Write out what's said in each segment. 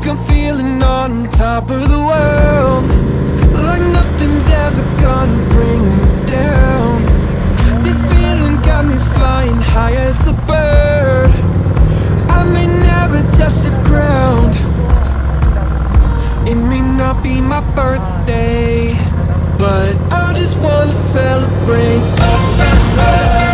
like I'm feeling on top of the world Like nothing's ever gonna bring me down This feeling got me flying high as a bird I may never touch the ground It may not be my birthday But I just wanna celebrate Oh, oh, oh.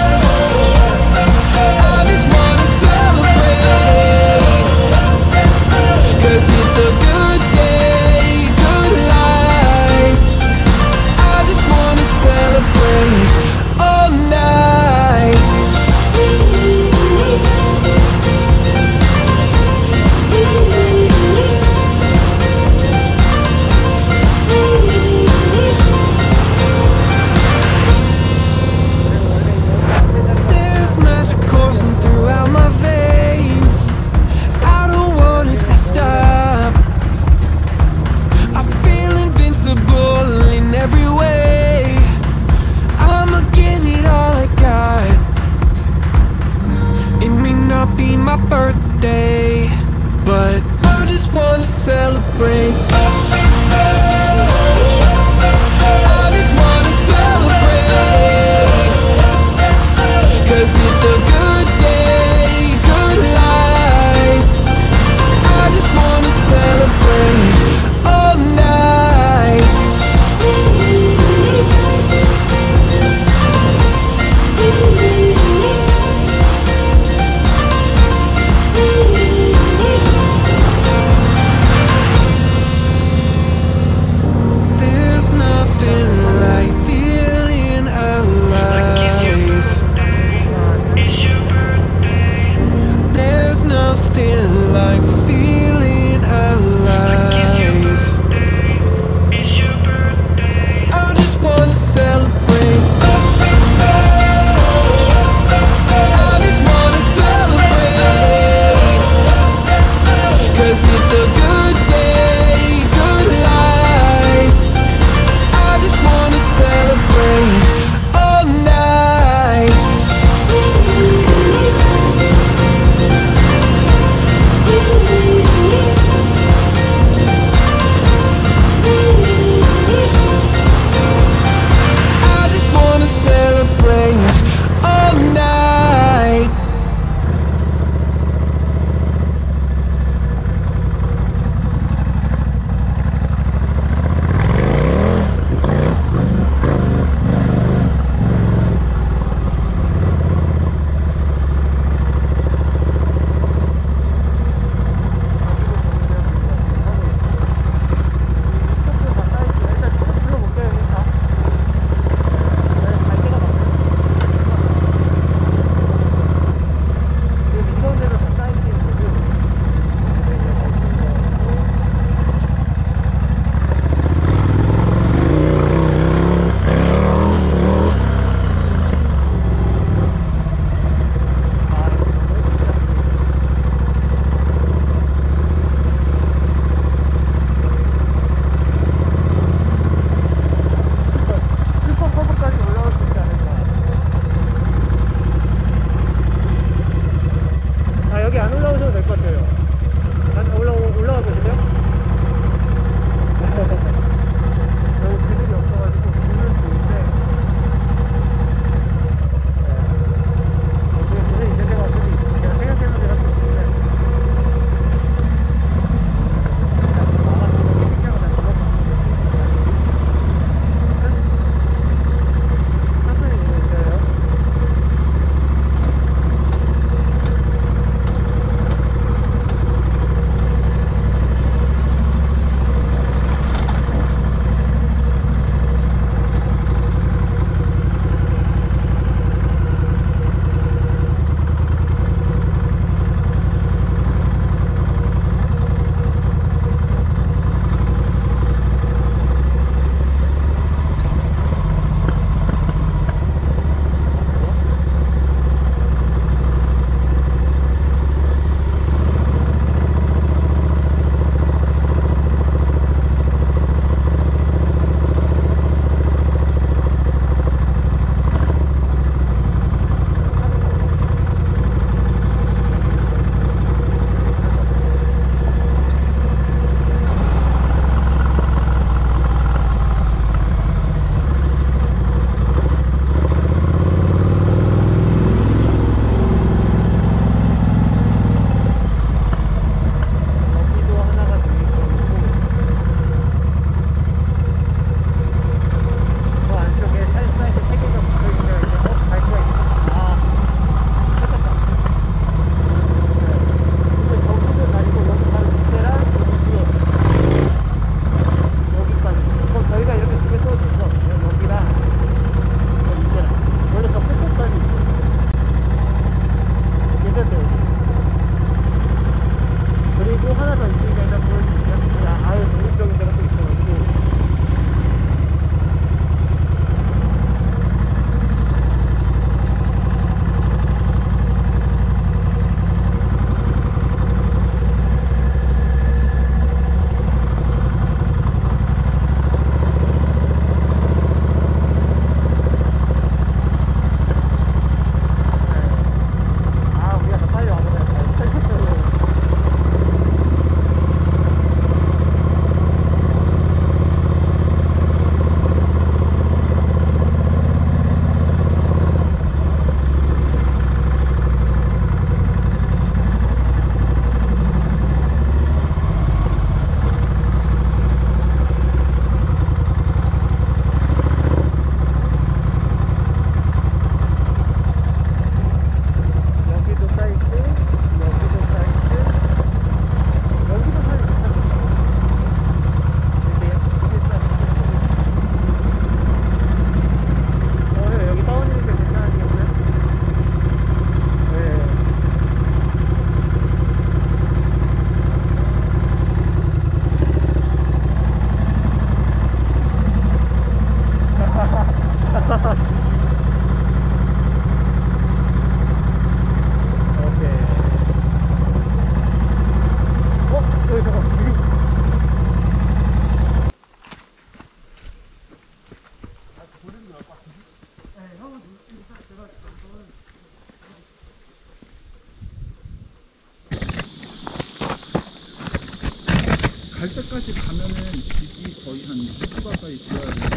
이렇게 가면은 길이 거의 한 10분 가까이 있어야 되는데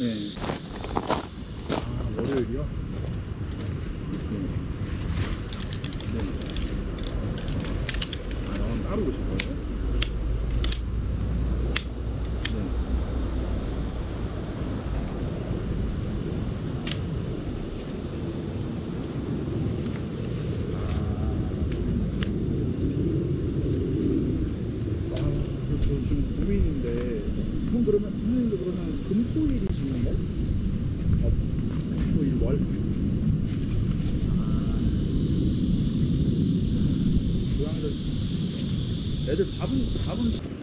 네. 아 월요일이요? 네. 네. 아 따로 오실 거예요? 애들 밥은 밥은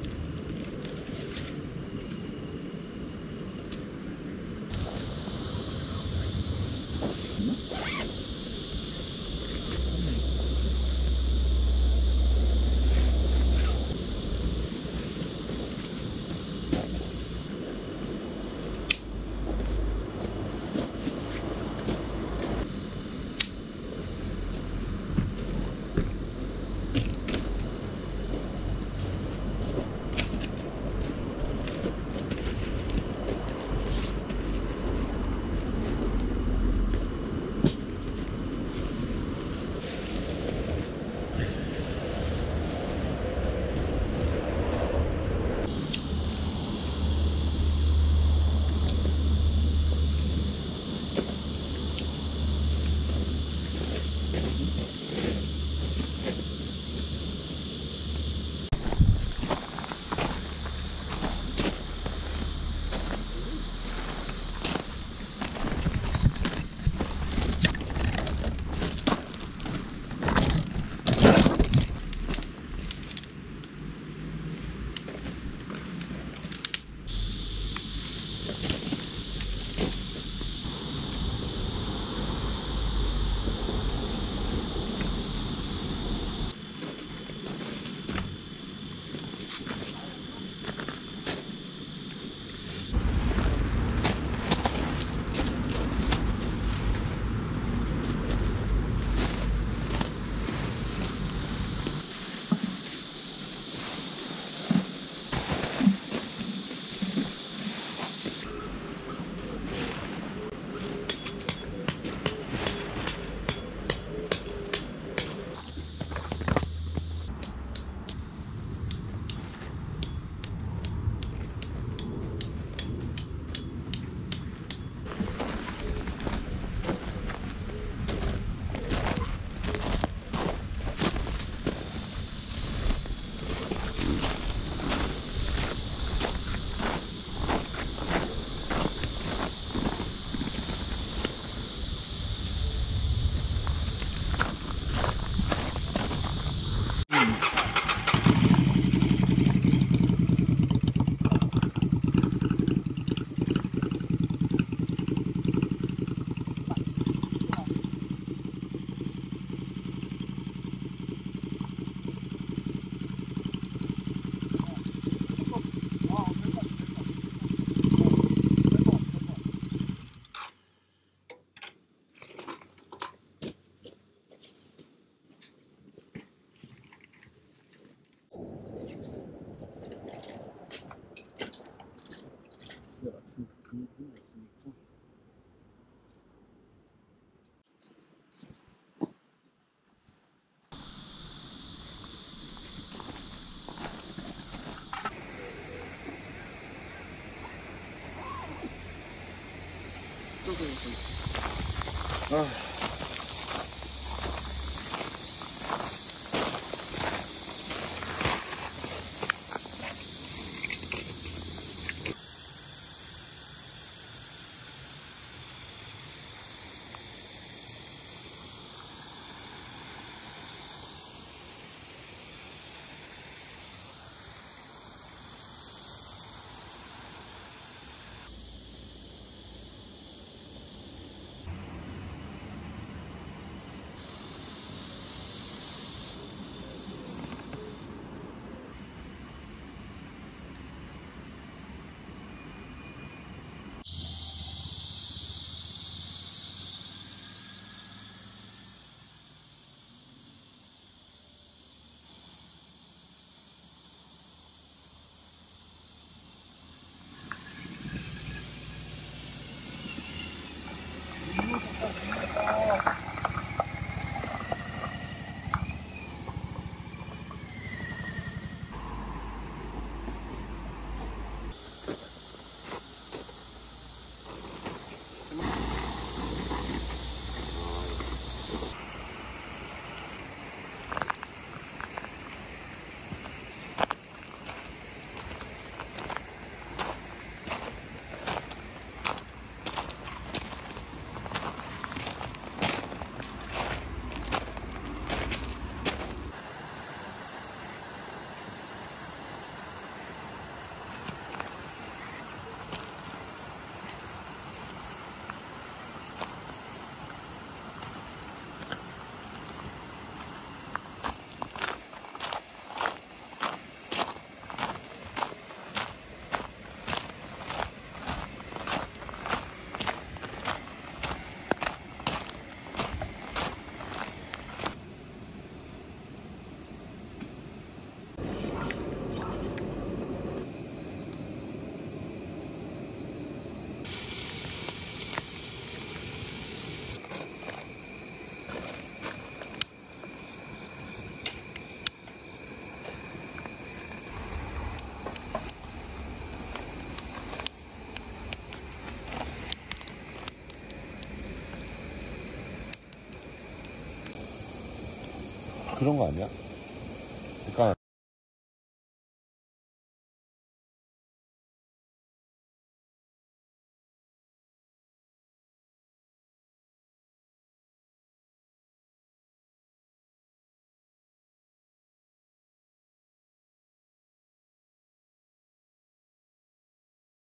唉。Muito bom. 그런 거 아니야? 그러니까